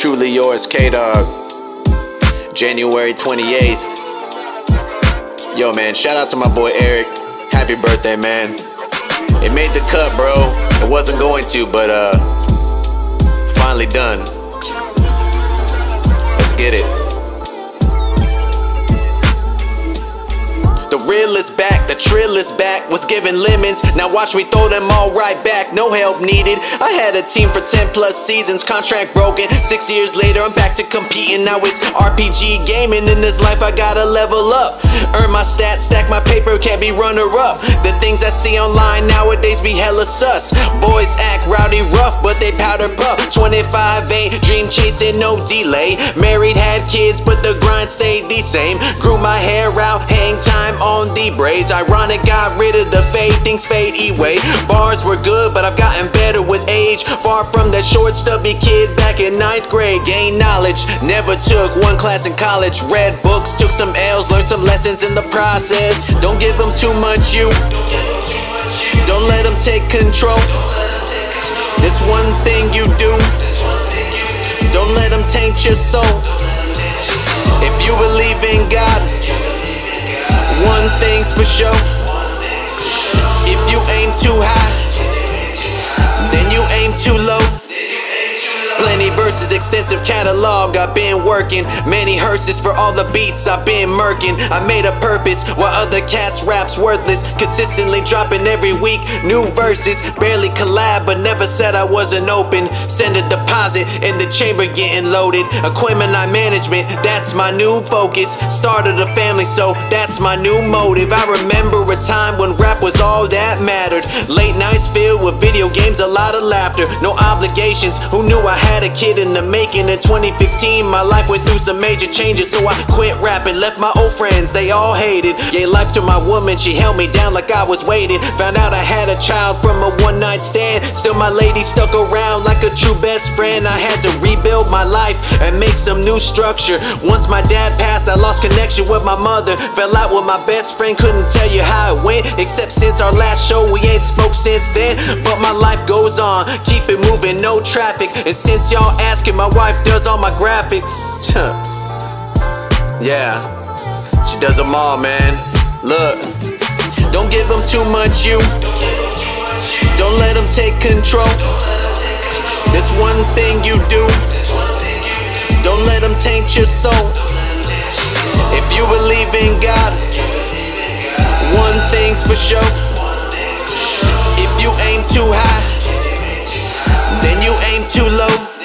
Truly yours, Kdawg. January 28th. Yo, man, shout out to my boy Eric. Happy birthday, man. It made the cut, bro. It wasn't going to, but uh, finally done. Let's get it. Real is back, the trill is back. Was giving lemons, now watch me throw them all right back. No help needed. I had a team for 10 plus seasons, contract broken. Six years later, I'm back to competing. Now it's RPG gaming. In this life, I gotta level up. Earn my stats, stack my paper, can't be runner up. The things I see online nowadays be hella sus. Boys act rowdy rough, but they powder puff. 25 8, dream chasing, no delay. Married, had kids, but the grind stayed the same. Grew my hair out, hang time on the braids. Ironic, got rid of the fade, things fade e-way. Bars were good, but I've gotten better with age. Far from that short, stubby kid back in ninth grade. Gained knowledge, never took one class in college. Read books, took some L's, learned some lessons in the process. Don't give them too much, you. Don't let them take control. It's one thing you do. Don't let them taint your soul. If you believe in God, one thing's for sure. If you aim too high, then you aim too low. Plenty verses, extensive catalog. I've been working many hearses for all the beats I've been murking. I made a purpose while other cats raps worthless. Consistently dropping every week new verses. Barely collab, but never said I wasn't open. Send a deposit in the chamber getting loaded. Aquemini management, that's my new focus. Started a family, so that's my new motive. I remember a time when rap was all that mattered. Late nights filled with video games, a lot of laughter. No obligations. Who knew I had a kid in the making in 2015. My life went through some major changes, so I quit rapping. Left my old friends, they all hated. Gave life to my woman, she held me down like I was waiting. Found out I had a child from a one night stand. Still, my lady stuck around like a true best friend. I had to rebuild my life and make some new structure. Once my dad passed, I lost connection with my mother. Fell out with my best friend, couldn't tell you how it went. Except since our last show, we ain't spoke since then. But my life goes on, keep it moving, no traffic. And since y'all my wife does all my graphics. yeah, she does them all, man. Look, don't give them too much, you. Don't let them take control. That's one thing you do. Don't let them taint your soul. If you believe in God, one thing's for sure. If you aim too high, then you aim too low.